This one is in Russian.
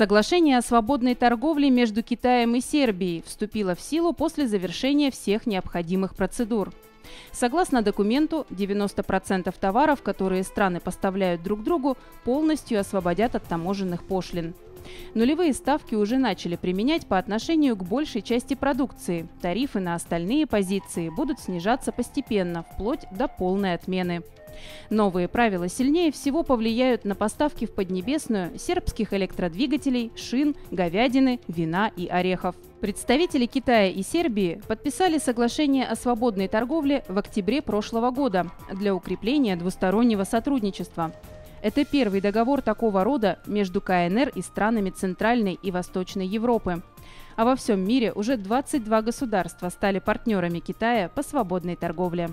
Соглашение о свободной торговле между Китаем и Сербией вступило в силу после завершения всех необходимых процедур. Согласно документу, 90% товаров, которые страны поставляют друг другу, полностью освободят от таможенных пошлин. Нулевые ставки уже начали применять по отношению к большей части продукции. Тарифы на остальные позиции будут снижаться постепенно, вплоть до полной отмены. Новые правила сильнее всего повлияют на поставки в Поднебесную сербских электродвигателей, шин, говядины, вина и орехов. Представители Китая и Сербии подписали соглашение о свободной торговле в октябре прошлого года для укрепления двустороннего сотрудничества. Это первый договор такого рода между КНР и странами Центральной и Восточной Европы. А во всем мире уже 22 государства стали партнерами Китая по свободной торговле.